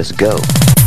Let's go.